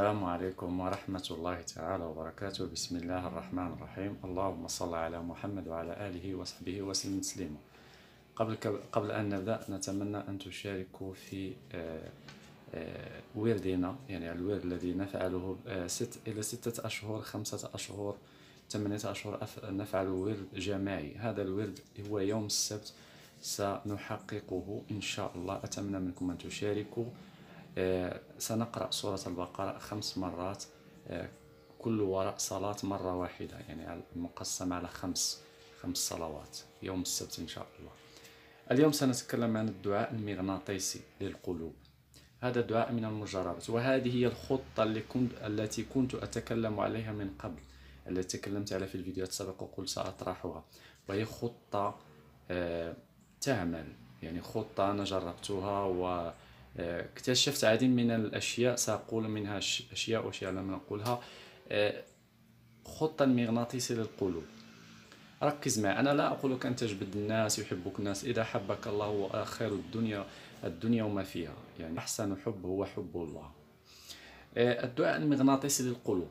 السلام عليكم ورحمة الله تعالى وبركاته. بسم الله الرحمن الرحيم. اللهم صل على محمد وعلى آله وصحبه وسلم تسليما. قبل قبل أن نبدأ نتمنى أن تشاركوا في آه، آه، وردنا يعني الورد الذي نفعله آه، ست إلى ستة أشهر خمسة أشهر ثمانية أشهر نفعل ورد جماعي. هذا الورد هو يوم السبت سنحققه إن شاء الله. أتمنى منكم أن تشاركوا. سنقرأ سورة البقرة خمس مرات آه، كل وراء صلاة مرة واحدة يعني مقسم على خمس خمس صلوات يوم السبت إن شاء الله. اليوم سنتكلم عن الدعاء المغناطيسي للقلوب. هذا الدعاء من المجربات وهذه هي الخطة اللي كنت التي كنت أتكلم عليها من قبل التي تكلمت عليها في الفيديوهات السابقة وقلت سأطرحها. وهي خطة آه، تعمل يعني خطة أنا جربتها و اكتشفت عديد من الأشياء سأقول منها أشياء وأشياء لم نقولها. آه، خطة المغناطيسي للقلوب. ركز معي أنا لا أقول لك أن تجبد الناس يحبك الناس. إذا حبك الله هو خير الدنيا الدنيا وما فيها. يعني أحسن حب هو حب الله. آه، الدعاء المغناطيسي للقلوب.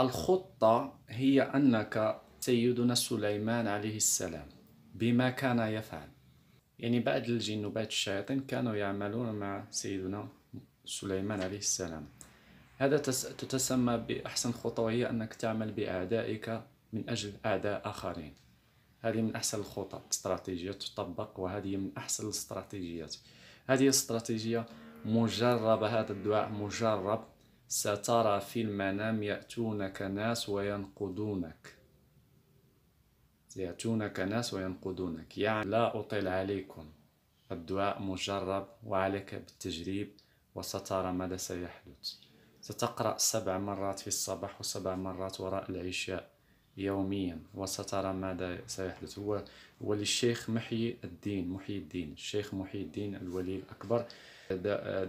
الخطة هي أنك سيدنا سليمان عليه السلام بما كان يفعل. يعني بعد الجن وبعد الشياطين كانوا يعملون مع سيدنا سليمان عليه السلام. هذا تتسمى بأحسن خطوة وهي أنك تعمل بأعدائك من أجل أعداء آخرين. هذه من أحسن الخطط استراتيجية تطبق وهذه من أحسن الاستراتيجيات. هذه الاستراتيجية مجربة هذا الدعاء مجرب. سترى في المنام يأتونك ناس وينقضونك يأتونك ناس وينقضونك يعني لا أطيل عليكم. الدعاء مجرب وعليك بالتجريب وسترى ماذا سيحدث. ستقرأ سبع مرات في الصباح وسبع مرات وراء العشاء يوميا وسترى ماذا سيحدث. هو هو للشيخ محيي الدين محيي الدين الشيخ محيي الدين الولي الأكبر.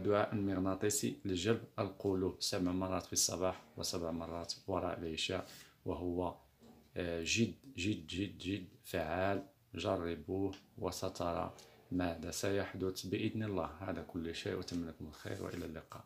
دعاء مغناطيسي لجلب القلوب. سبع مرات في الصباح وسبع مرات وراء العشاء وهو جد جد جد جد فعال جربوه وسترى ماذا سيحدث بإذن الله. هذا كل شيء وأتمنى لكم الخير وإلى اللقاء.